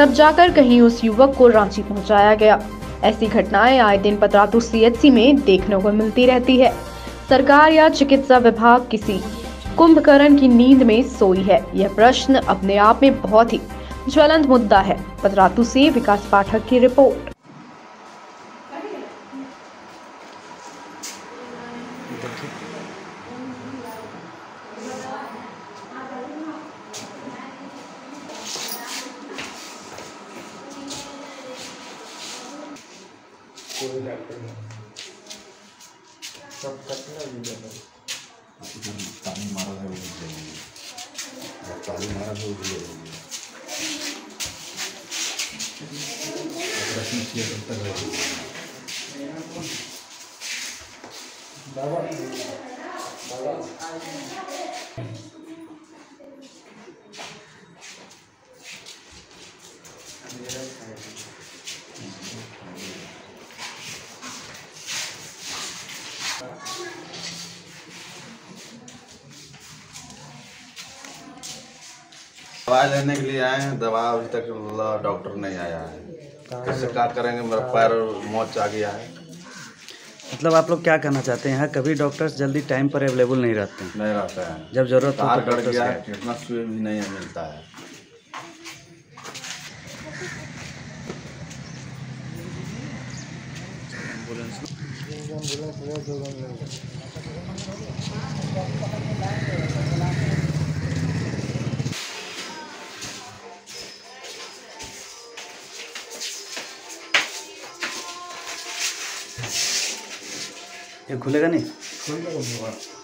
तब जाकर कहीं उस युवक को रांची पहुँचाया गया। ऐसी घटनाएँ आए दिन पतरातू सीएचसी में देखने को मिलती रहती है। सरकार या चिकित्सा विभाग किसी कुंभकर्ण की नींद में सोई है। यह प्रश्न अपने आप में बहुत ही ज्वलंत मुद्दा है। पतरातू से विकास पाठक की रिपोर्ट। कोई डॉक्टर नहीं सब कटना भी जाता पानी मारा है। वो जलेगी जब मारा है। वो जलेगी ऑपरेशन किया तब तक रहेगी दवा दवा दवा लेने के लिए आए हैं। दवा अभी तक डॉक्टर नहीं आया है। कैसे क्या करेंगे मेरा पैर मोच आ गया है। मतलब आप लोग क्या कहना चाहते हैं? यहाँ कभी डॉक्टर्स जल्दी टाइम पर अवेलेबल नहीं रहते हैं। नहीं रहता है। जब ज़रूरत हो तो गया है सुई भी नहीं मिलता है। एम्बुलेंस ले दो एम्बुलेंस ये खुलेगा नहीं खोल दो